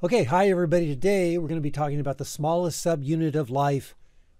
Okay, hi everybody. Today we're going to be talking about the smallest subunit of life,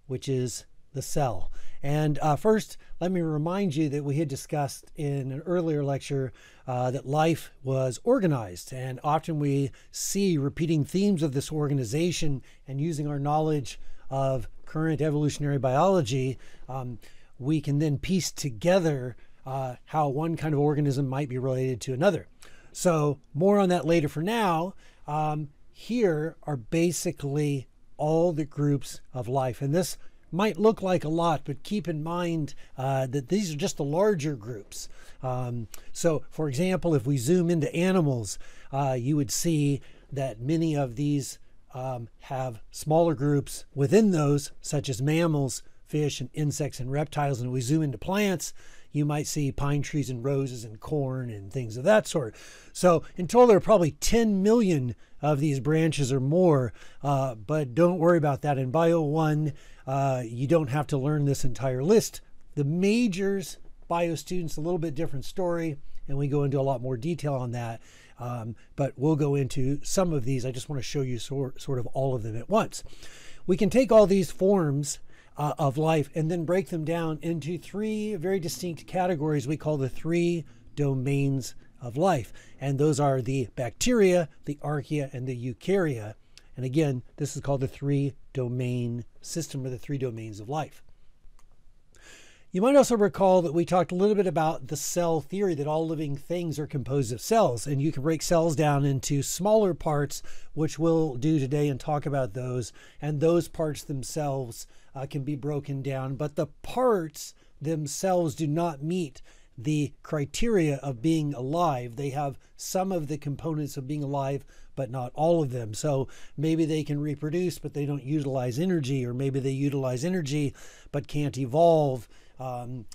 which is the cell. And uh, first, let me remind you that we had discussed in an earlier lecture uh, that life was organized. And often we see repeating themes of this organization and using our knowledge of current evolutionary biology, um, we can then piece together uh, how one kind of organism might be related to another. So, more on that later for now. Um, here are basically all the groups of life. And this might look like a lot, but keep in mind uh, that these are just the larger groups. Um, so, for example, if we zoom into animals, uh, you would see that many of these um, have smaller groups within those, such as mammals, fish, and insects and reptiles. And we zoom into plants, you might see pine trees and roses and corn and things of that sort. So, in total, there are probably 10 million of these branches or more, uh, but don't worry about that. In Bio 1, uh, you don't have to learn this entire list. The majors, bio students, a little bit different story, and we go into a lot more detail on that. Um, but we'll go into some of these. I just want to show you sort, sort of all of them at once. We can take all these forms uh, of life and then break them down into three very distinct categories we call the three domains of life. And those are the bacteria, the archaea, and the eukarya. And again, this is called the three domain system or the three domains of life. You might also recall that we talked a little bit about the cell theory that all living things are composed of cells, and you can break cells down into smaller parts, which we'll do today and talk about those. And those parts themselves uh, can be broken down, but the parts themselves do not meet the criteria of being alive. They have some of the components of being alive, but not all of them. So maybe they can reproduce, but they don't utilize energy, or maybe they utilize energy but can't evolve um,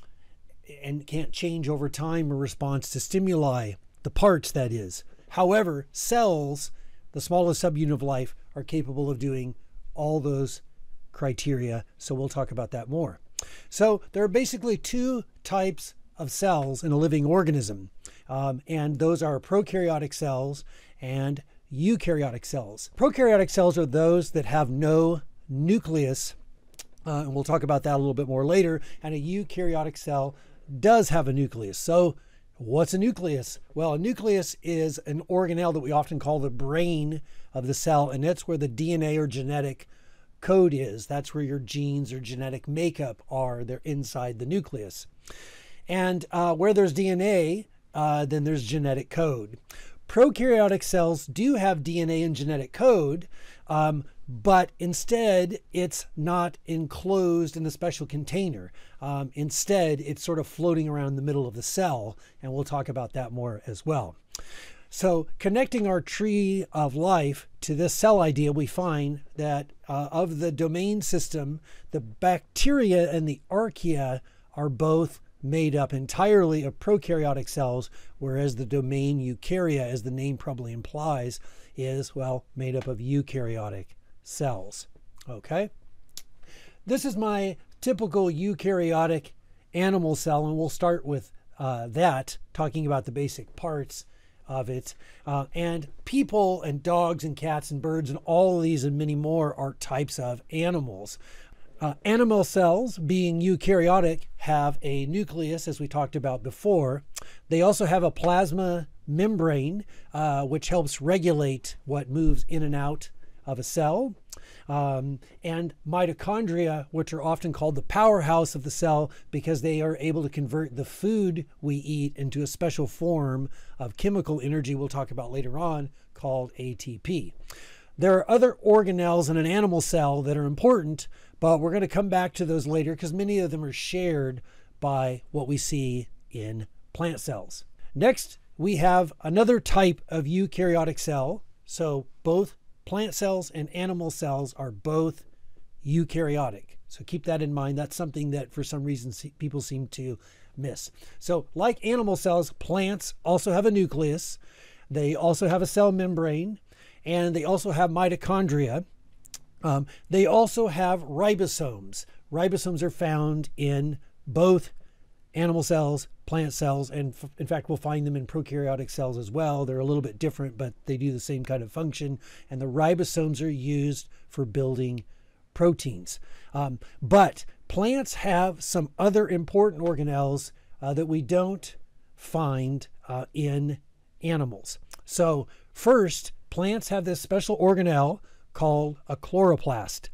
and can't change over time or response to stimuli, the parts that is. However, cells, the smallest subunit of life, are capable of doing all those criteria. So we'll talk about that more. So there are basically two types of cells in a living organism, um, and those are prokaryotic cells and eukaryotic cells. Prokaryotic cells are those that have no nucleus uh, and we'll talk about that a little bit more later. And a eukaryotic cell does have a nucleus. So, what's a nucleus? Well, a nucleus is an organelle that we often call the brain of the cell, and that's where the DNA or genetic code is. That's where your genes or genetic makeup are. They're inside the nucleus. And uh, where there's DNA, uh, then there's genetic code. Prokaryotic cells do have DNA and genetic code, um, but instead it's not enclosed in a special container. Um, instead, it's sort of floating around the middle of the cell, and we'll talk about that more as well. So, connecting our tree of life to this cell idea, we find that uh, of the domain system, the bacteria and the archaea are both made up entirely of prokaryotic cells, whereas the domain eukarya, as the name probably implies, is, well, made up of eukaryotic cells. Okay? This is my typical eukaryotic animal cell, and we'll start with uh, that, talking about the basic parts of it. Uh, and people and dogs and cats and birds and all of these and many more are types of animals. Uh, animal cells, being eukaryotic, have a nucleus, as we talked about before. They also have a plasma membrane, uh, which helps regulate what moves in and out of a cell. Um, and mitochondria, which are often called the powerhouse of the cell because they are able to convert the food we eat into a special form of chemical energy we'll talk about later on called ATP. There are other organelles in an animal cell that are important, but we're going to come back to those later because many of them are shared by what we see in plant cells. Next, we have another type of eukaryotic cell. So both plant cells and animal cells are both eukaryotic. So keep that in mind. That's something that for some reason people seem to miss. So like animal cells, plants also have a nucleus. They also have a cell membrane and they also have mitochondria. Um, they also have ribosomes. Ribosomes are found in both animal cells plant cells, and in fact, we'll find them in prokaryotic cells as well. They're a little bit different, but they do the same kind of function. And the ribosomes are used for building proteins. Um, but plants have some other important organelles uh, that we don't find uh, in animals. So, first, plants have this special organelle called a chloroplast.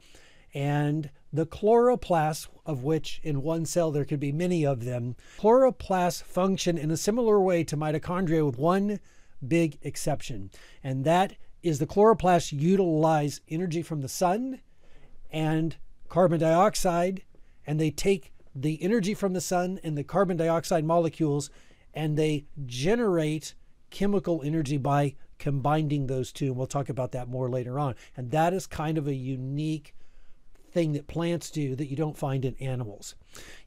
And the chloroplasts, of which in one cell there could be many of them, chloroplasts function in a similar way to mitochondria with one big exception. And that is the chloroplasts utilize energy from the sun and carbon dioxide, and they take the energy from the sun and the carbon dioxide molecules and they generate chemical energy by combining those two. And we'll talk about that more later on. And that is kind of a unique thing that plants do that you don't find in animals.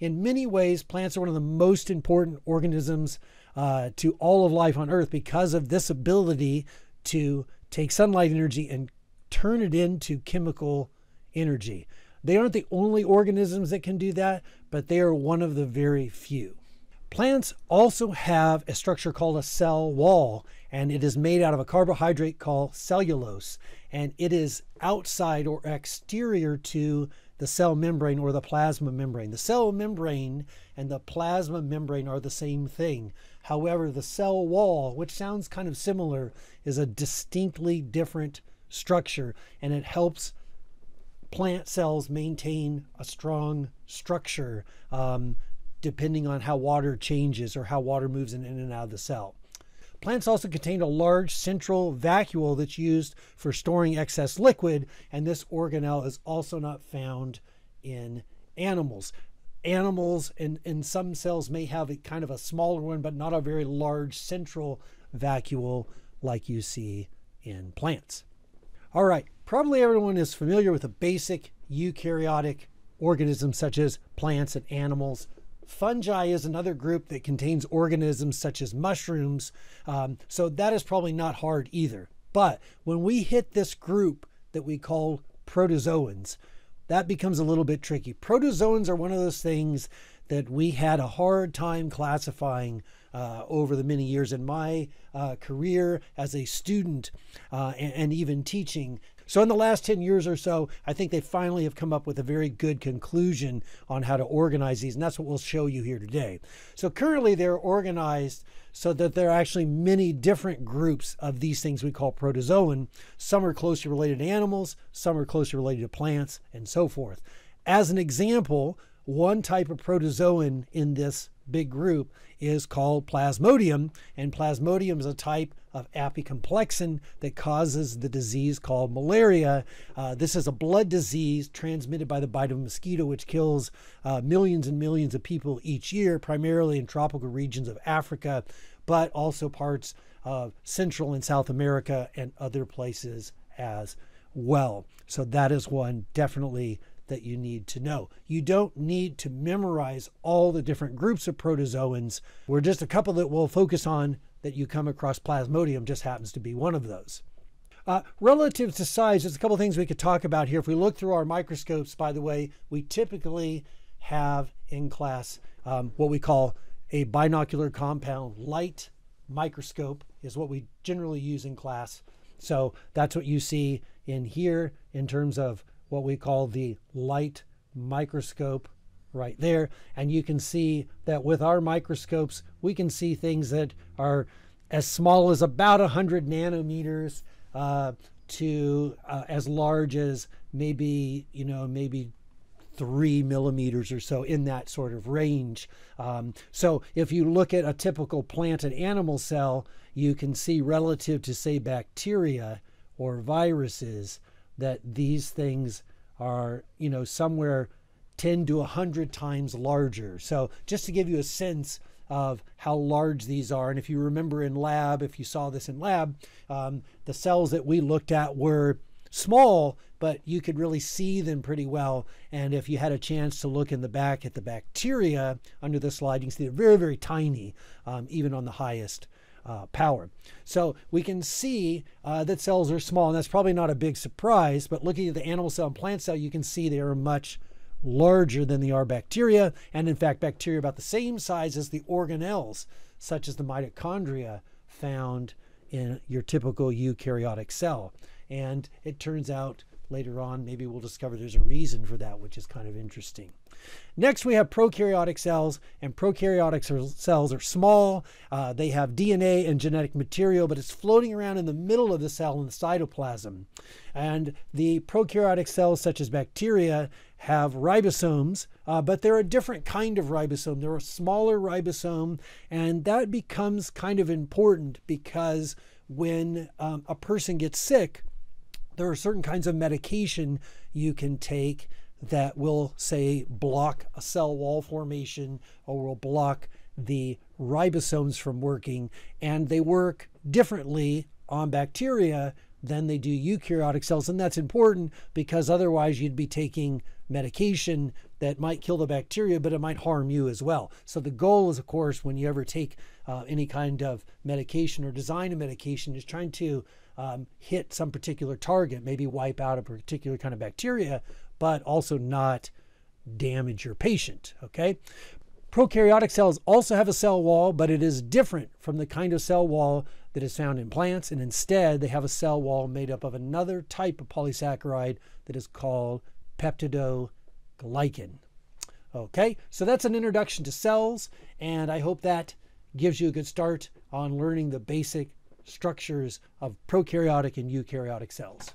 In many ways, plants are one of the most important organisms uh, to all of life on Earth because of this ability to take sunlight energy and turn it into chemical energy. They aren't the only organisms that can do that, but they are one of the very few. Plants also have a structure called a cell wall, and it is made out of a carbohydrate called cellulose, and it is outside or exterior to the cell membrane or the plasma membrane. The cell membrane and the plasma membrane are the same thing. However, the cell wall, which sounds kind of similar, is a distinctly different structure, and it helps plant cells maintain a strong structure um, depending on how water changes or how water moves in, in and out of the cell. Plants also contain a large central vacuole that's used for storing excess liquid, and this organelle is also not found in animals. Animals and, and some cells may have a kind of a smaller one, but not a very large central vacuole like you see in plants. All right, probably everyone is familiar with the basic eukaryotic organisms such as plants and animals. Fungi is another group that contains organisms such as mushrooms, um, so that is probably not hard either. But when we hit this group that we call protozoans, that becomes a little bit tricky. Protozoans are one of those things that we had a hard time classifying uh, over the many years in my uh, career as a student uh, and, and even teaching. So, in the last 10 years or so, I think they finally have come up with a very good conclusion on how to organize these, and that's what we'll show you here today. So, currently, they're organized so that there are actually many different groups of these things we call protozoan. Some are closely related to animals, some are closely related to plants, and so forth. As an example, one type of protozoan in this big group is called plasmodium, and plasmodium is a type of apicomplexan that causes the disease called malaria. Uh, this is a blood disease transmitted by the bite of a mosquito, which kills uh, millions and millions of people each year, primarily in tropical regions of Africa, but also parts of Central and South America and other places as well. So that is one definitely that you need to know. You don't need to memorize all the different groups of protozoans. We're just a couple that we'll focus on that you come across. Plasmodium just happens to be one of those. Uh, relative to size, there's a couple things we could talk about here. If we look through our microscopes, by the way, we typically have in class um, what we call a binocular compound light microscope is what we generally use in class. So that's what you see in here in terms of what we call the light microscope right there. And you can see that with our microscopes, we can see things that are as small as about 100 nanometers uh, to uh, as large as maybe, you know, maybe three millimeters or so in that sort of range. Um, so if you look at a typical plant and animal cell, you can see relative to, say, bacteria or viruses, that these things are, you know, somewhere 10 to 100 times larger. So just to give you a sense of how large these are. And if you remember in lab, if you saw this in lab, um, the cells that we looked at were small, but you could really see them pretty well. And if you had a chance to look in the back at the bacteria under the slide, you can see they're very, very tiny, um, even on the highest uh, power. So we can see uh, that cells are small, and that's probably not a big surprise, but looking at the animal cell and plant cell, you can see they are much larger than they are bacteria, and in fact, bacteria about the same size as the organelles, such as the mitochondria found in your typical eukaryotic cell. And it turns out later on, maybe we'll discover there's a reason for that, which is kind of interesting. Next, we have prokaryotic cells, and prokaryotic cells are small. Uh, they have DNA and genetic material, but it's floating around in the middle of the cell in the cytoplasm. And the prokaryotic cells, such as bacteria, have ribosomes, uh, but they're a different kind of ribosome. They're a smaller ribosome, and that becomes kind of important because when um, a person gets sick, there are certain kinds of medication you can take that will, say, block a cell wall formation or will block the ribosomes from working. And they work differently on bacteria than they do eukaryotic cells. And that's important because otherwise you'd be taking medication that might kill the bacteria, but it might harm you as well. So the goal is, of course, when you ever take uh, any kind of medication or design a medication, is trying to um, hit some particular target, maybe wipe out a particular kind of bacteria, but also not damage your patient. Okay. Prokaryotic cells also have a cell wall, but it is different from the kind of cell wall that is found in plants. And instead, they have a cell wall made up of another type of polysaccharide that is called peptidoglycan. Okay, so that's an introduction to cells, and I hope that gives you a good start on learning the basic structures of prokaryotic and eukaryotic cells.